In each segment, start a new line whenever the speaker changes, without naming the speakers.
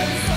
Thank you.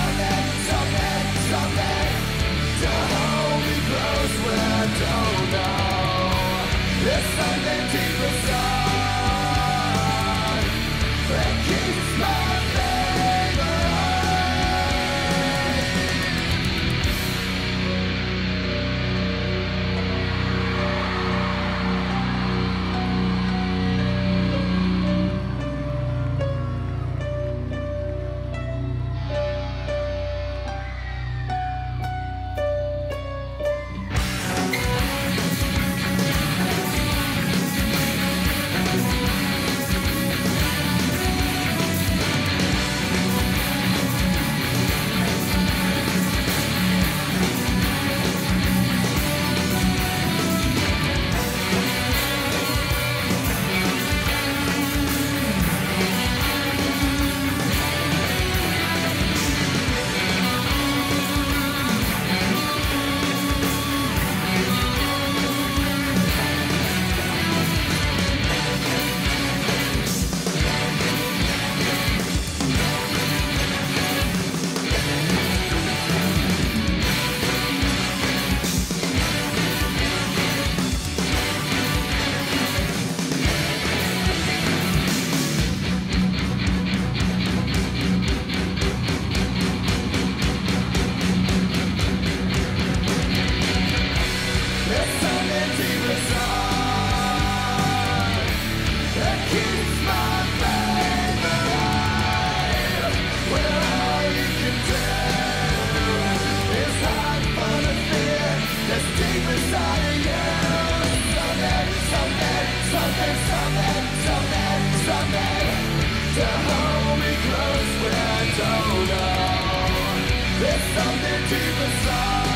something to the inside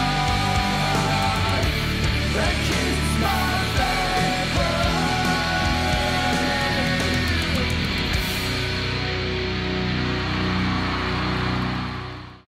that keeps my